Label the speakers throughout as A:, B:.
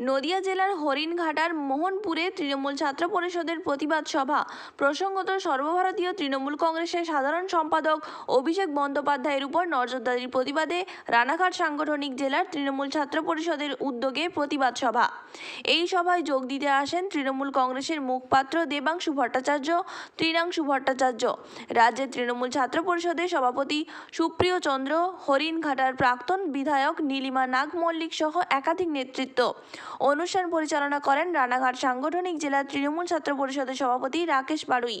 A: নদিয়া জেলার হরিণঘাটার মোহনপুরে তৃণমূল ছাত্র পরিষদের প্রতিবাদ সভা। প্রসঙ্গত, সর্বভারতীয় তৃণমূল কংগ্রেসের সাধারণ সম্পাদক অভিষেক বন্দ্যোপাধ্যায়ের উপর নজরদারির প্রতিবাদে রানাঘাট সাংগঠনিক জেলার তৃণমূল ছাত্র পরিষদের উদ্যোগে প্রতিবাদ সভা। এই সভায় যোগ দিতে আসেন তৃণমূল কংগ্রেসের মুখপাত্র দেবাংশু ভট্টাচার্য তৃণাংশু ভট্টাচার্য। রাজ্যের তৃণমূল ছাত্র পরিষদের সভাপতি সুপ্রিয় চন্দ্র, হরিণঘাটার প্রাক্তন বিধায়ক নীলিমা নাগ মল্লিক সহ একাধিক নেতৃত্ব। অনুষ্ঠান পরিচালনা করেন রানাঘাট সাংগঠনিক জেলা তৃণমূল ছাত্র পরিষদের সভাপতি রাকেশ বাড়ুই।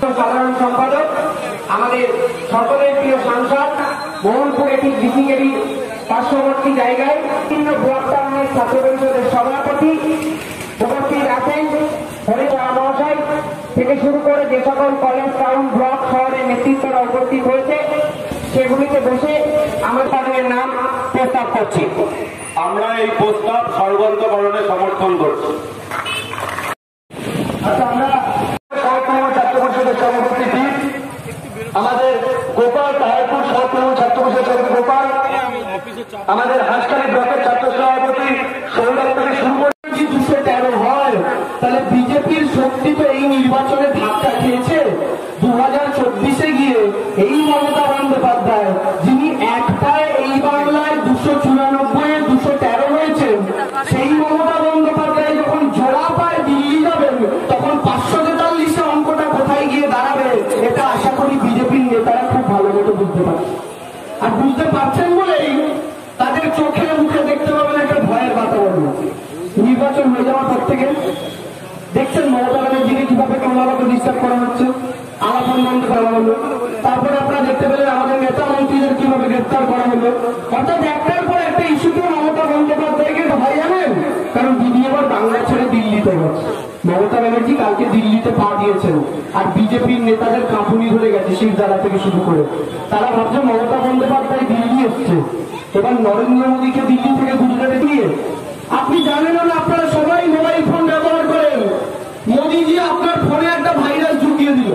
B: সাধারণ সম্পাদক আমাদের সকলের প্রিয় সাংসদ মোহনপুর একটি ব্রিফিংয়েরই পার্শ্ববর্তী জায়গায় বিভিন্ন ব্লক টাউনের ছাত্র পরিষদের সভাপতি উপস্থিত আছেন। মহাশয় থেকে শুরু করে যে সকল কলেজ টাউন ব্লক শহরের নেতৃত্বরা উপস্থিত হয়েছে সেগুলিতে বসে আমার তাদের নাম প্রস্তাব করছি।
C: আমরা এই প্রস্তাব সর্বান্তকরণে সমর্থন করছি।
B: আচ্ছা আমরা সহতৃণমূল ছাত্র পরিষদের সভাপতি দীপ আমাদের গোপাল তাহারপুর সহতৃণমূল ছাত্র পরিষদ সভাপতি গোপাল আমাদের হাঁসখালি ব্লকের ছাত্র সভাপতি সৌরভ থেকে শুরু করে দুশো তেরো হয়, তাহলে বিজেপির শক্তি তো এই নির্বাচনে ধাক্কা খেয়েছে। দু হাজার চব্বিশে গিয়ে এই মমতা বন্দ্যোপাধ্যায়, যিনি এক পায়ে এই বাংলায় দুশো চুরানব্বই দুশো তেরো হয়েছেন, সেই মমতা বন্দ্যোপাধ্যায় যখন জোড়া পায় দিল্লি যাবেন, তখন পাঁচশো তেতাল্লিশে অঙ্কটা কোথায় গিয়ে দাঁড়াবে, এটা আশা করি বিজেপির নেতারা খুব ভালো মতো বুঝতে পারছে আর বুঝতে পারছেন বলেই তাদের চোখে মুখে দেখতে পাবেন একটা ভয়ের বাতাবরণ নির্বাচন হয়ে যাওয়ার পর থেকে দেখছেন মমতা ব্যানার্জিকে কীভাবে ক্রমাগত ডিস্টার্ব করা হচ্ছে? আলাপন বন্ধ করা হলো। তারপরে আপনারা দেখতে পেলেন আমাদের নেতা মন্ত্রীদের কীভাবে গ্রেপ্তার করা হলো। অর্থাৎ একটার পর একটা ইস্যুতে মমতা বন্দ্যোপাধ্যায়কে ভয় জানেন কারণ দিদি এবার বাংলা ছেড়ে দিল্লিতে গেছে। মমতা ব্যানার্জি কালকে দিল্লিতে পা দিয়েছেন। আর বিজেপির নেতাদের কাঁপুনি ধরে গেছে শিরদারা থেকে শুরু করে। তারা ভাবছে মমতা বন্দ্যোপাধ্যায় দিল্লি এসছে। এবার নরেন্দ্র মোদীকে দিল্লি থেকে গুজরাটে দিয়ে। আপনি জানেন না, আপনারা সবাই মোবাইল ফোন ব্যবহার করেন। মোদীজি আপনার ফোনে একটা ভাইরাস ঢুকিয়ে দিল।